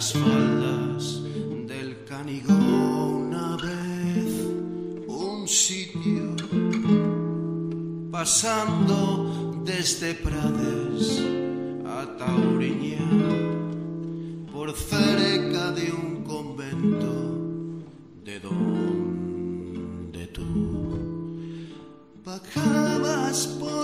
las faldas del Canigó una vez un sitio pasando desde Prades a Tauriña por cerca de un convento. De donde tú bajabas por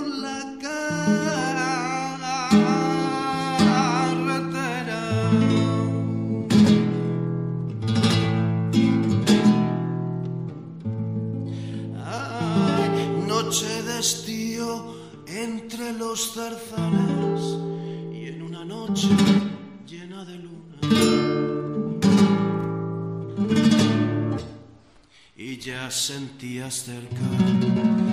estío entre los zarzales y en una noche llena de luna. Y ya sentías cerca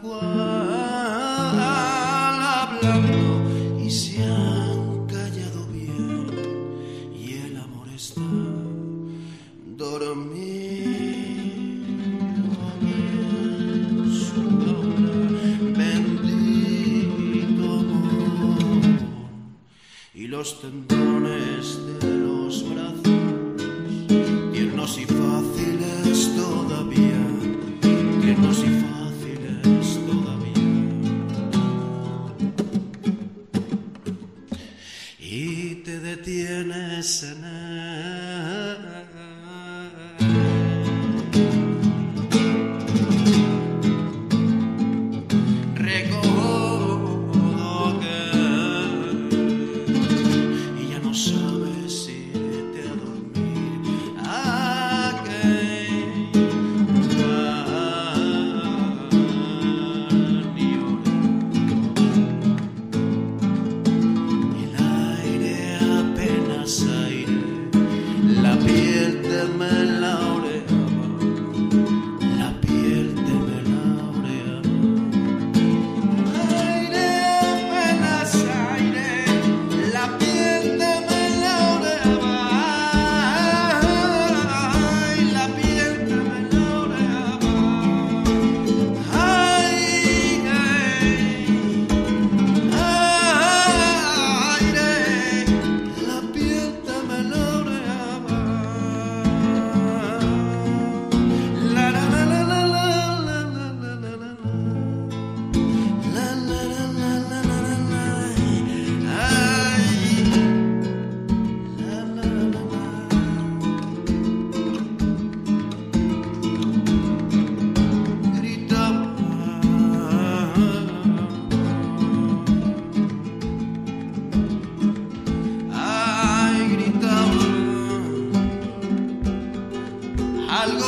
cual hablando y se han callado bien y el amor está dormido en su hora. Bendito amor y los tendones de see.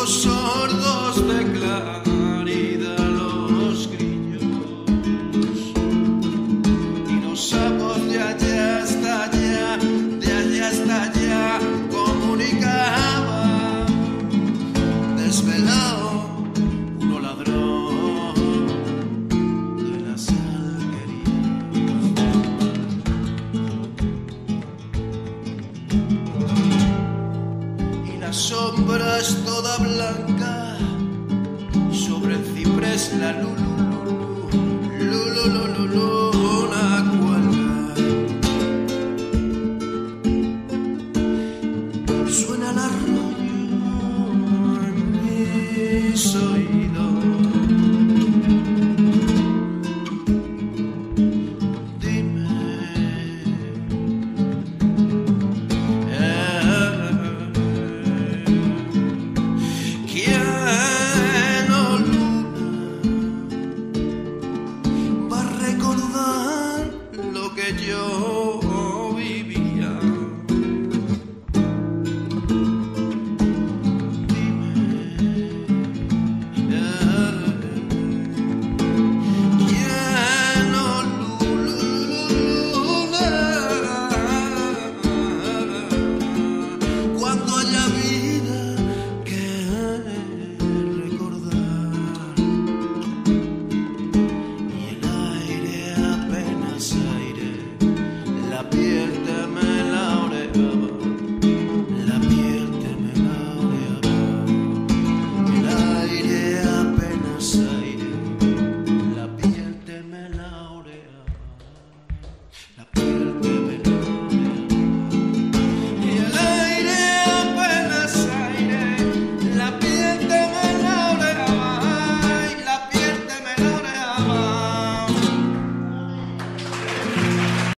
sordo. La lulu lulu lulu luna cuelga suena el arroyo en mis oídos at your